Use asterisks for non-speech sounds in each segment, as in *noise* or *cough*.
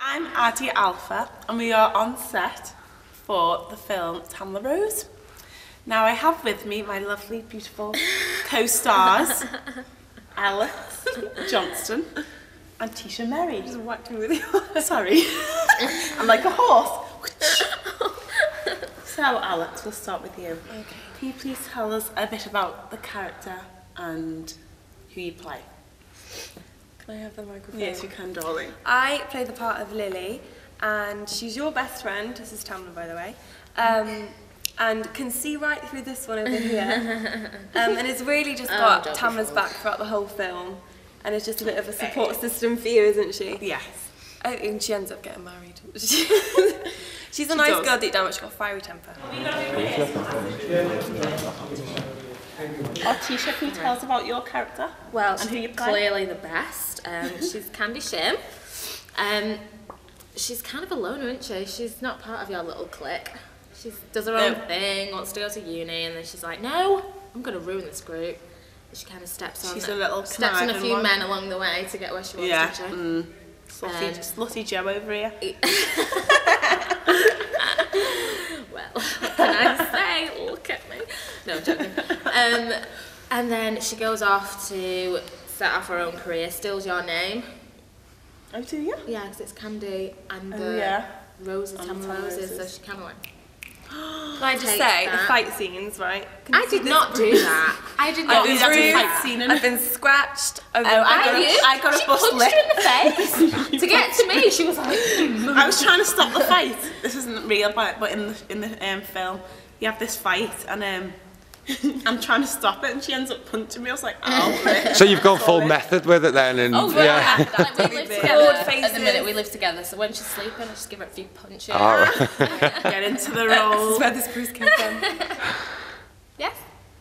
I'm Adi Alfa and we are on set for the film Tamla Rose. Now I have with me my lovely, beautiful co-stars, *laughs* Alex Johnston and Tisha Merry. Just whacked me with you. *laughs* *laughs* Sorry. I'm like a horse. so Alex, we'll start with you. Okay. Can you please tell us a bit about the character and you play? Can I have the microphone? Yes, you can, darling. I play the part of Lily, and she's your best friend. This is Tamla, by the way. Um, and can see right through this one over here. *laughs* Um, and it's really just Oh, got don't Tamla's back throughout the whole film. And it's just a bit of a support system for you, isn't she? Yes. Oh, and she ends up getting married. *laughs* She's a nice does. girl deep down, but she's got a fiery temper. Oh, Tisha, can you tell us about your character? Well, And who you play? clearly the best. Um, *laughs* she's Candy Shim. Um, she's kind of a loner, isn't she? She's not part of your little clique. She does her own No. thing, wants to go to uni, and then she's like, no, I'm going to ruin this group. She kind of steps on She's a little steps on a few one. men along the way to get where she wants Yeah. to. Mm. Slutty, Um, slutty Joe over here. *laughs* well, *laughs* what can I say? Look at me. No, I'm joking. Um, and then she goes off to set off her own career, steals your name. Oh, do you? Yeah, because it's Candy and Oh, the yeah. roses, Tamla roses, so she kind of like. Can I just say, the fight scenes, right? Can I did not do that. I did not you do bruised, fight that. scene I've been scratched. I've been, Oh, I got got a- a- I got a she bust punched lip. her in the face *laughs* to get to me. She was like, I was trying to stop the fight. This isn't real, but in the in the um, film, you have this fight, and um, *laughs* I'm trying to stop it, and she ends up punching me. I was like, oh. *laughs* So you've gone full method with it then, and oh, yeah. yeah. Like, we live together. At the minute, we live together. So when she's sleeping, I just give her a few punches. All right. *laughs* Get into the role. This is role. where this bruise came from. Yes.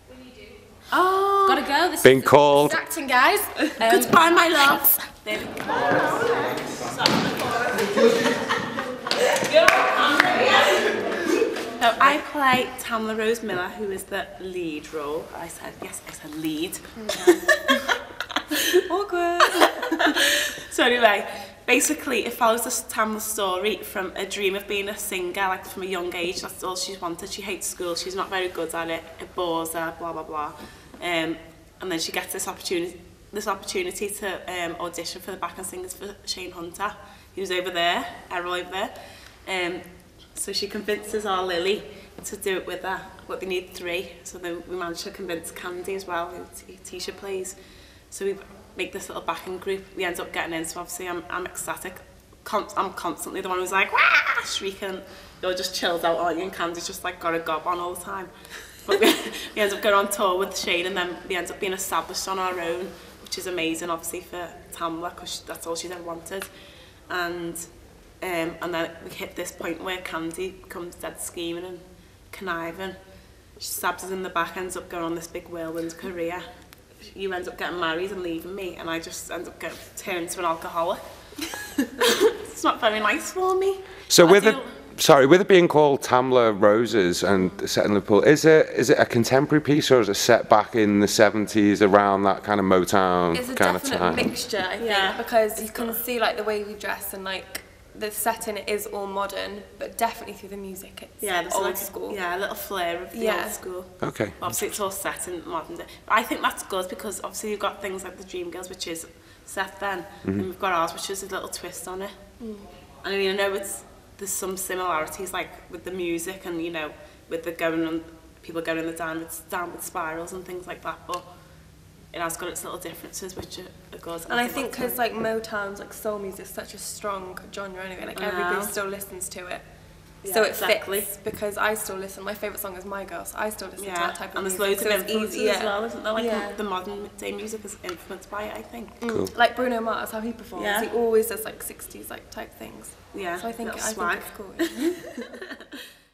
What do you do? Oh, Gotta go. This Been is called. It's acting, guys. Um, goodbye, my love. There we go. I *laughs* play Tamla Rose Miller, who is the lead role. I said yes, I said lead. *laughs* Awkward. *laughs* So anyway, basically it follows the Tamla story from a dream of being a singer, like from a young age. That's all she's wanted. She hates school. She's not very good at it. It bores her. Blah blah blah. Um, and then she gets this opportunity, this opportunity to um, audition for the backing singers for Shane Hunter. He was over there, Errol over there. Um, So she convinces our Lily to do it with her. But they need three, so then we managed to convince Candy as well, who Tisha plays. So we make this little backing group. We end up getting in, so obviously I'm, I'm ecstatic. Con I'm constantly the one who's like, Wah! shrieking. You're just chilled out, aren't you? And Candy's just like got a gob on all the time. But we, *laughs* we end up going on tour with Shane, and then we end up being established on our own, which is amazing, obviously, for Tamla, because that's all she's ever wanted. And um, and then we hit this point where Candy becomes dead scheming and conniving. She stabs us in the back, ends up going on this big whirlwind career. You end up getting married and leaving me, and I just end up getting turned into an alcoholic. *laughs* it's not very nice for me. So I with it, sorry, with it being called Tamla Roses and set in Liverpool, is it is it a contemporary piece or is it set back in the 70s around that kind of Motown It's a kind of definite time? mixture, I think, Yeah. because you can see like the way we dress and like the setting is all modern, but definitely through the music, it's Yeah, there's old like school. Yeah, a little flair of the Yeah. old school. Okay. Obviously, it's all set in modern day. But I think that's good because obviously you've got things like the Dream Girls, which is set then, and mm-hmm. we've got ours, which is a little twist on it. Mm. And I mean, I know it's there's some similarities like with the music and you know with the going on people going in the downward downward spirals and things like that, but it has got its little differences which are, are good. And I think because like Motown's like soul music is such a strong genre anyway, like I everybody know. still listens to it. Yeah, so it exactly. fits because I still listen. My favorite song is My Girl, so I still listen to that type of and there's music. loads so of it's influences easy, yeah. as well, isn't there? Like Yeah. the modern day music is influenced by it, I think. Mm. Cool. Like Bruno Mars, how he performs, Yeah. he always does like 60s like type things. Yeah, So I think I swag. think it's cool. *laughs* *laughs*